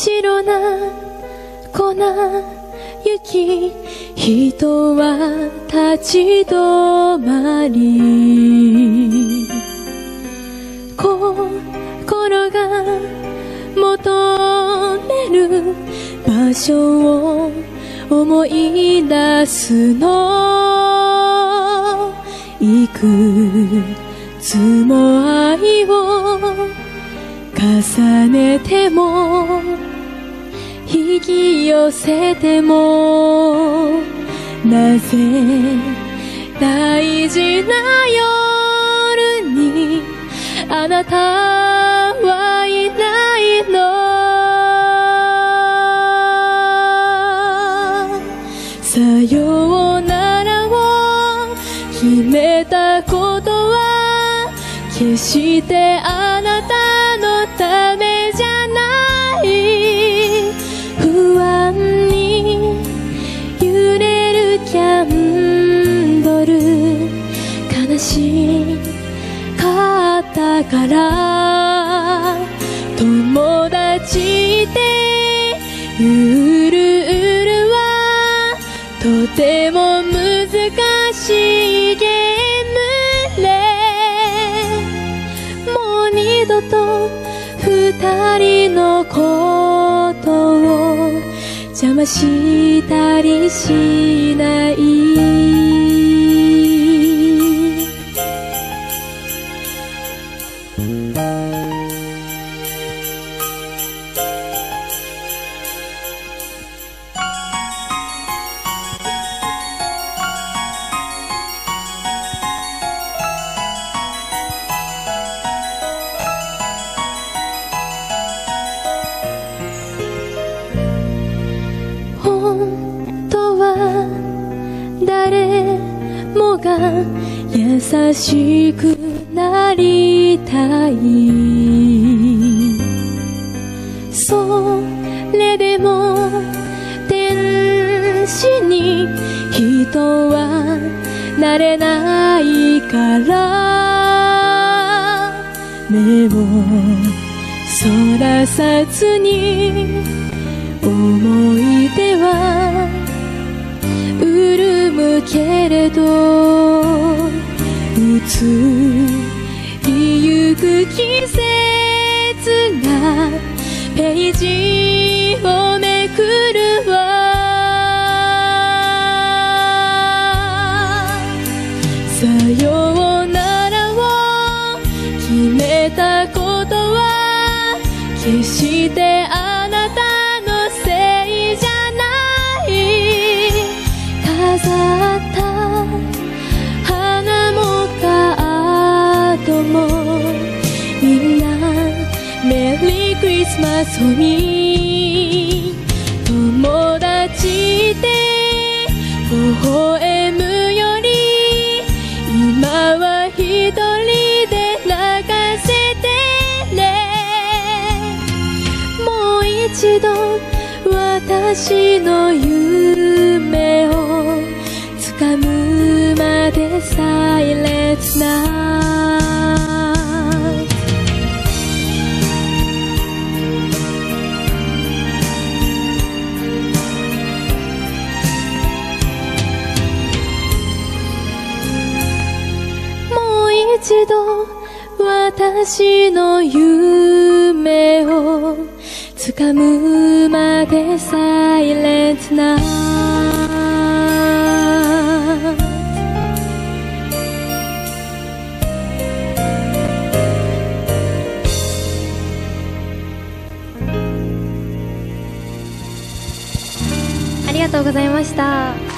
白な粉雪人は立ち止まり心が求める場所を思い出すのいくつも愛を重ねても引き寄せてもなぜ大事な夜にあなたはいないの？さようならを決めたことは決してあなた友達ってゆるうるはとても難しいゲームで。もう二度と二人のことを邪魔したりしない。が優しくなりたい。それでも天使に人はなれないから。目をそらさずに。りゆく季節がページをめくるわ。さようならを決めたことは決してあなた友達って微笑むより今は一人で泣かせてね。もう一度私の夢を掴むまでサイ一度私の夢を掴むまでサイレントな。ありがとうございました。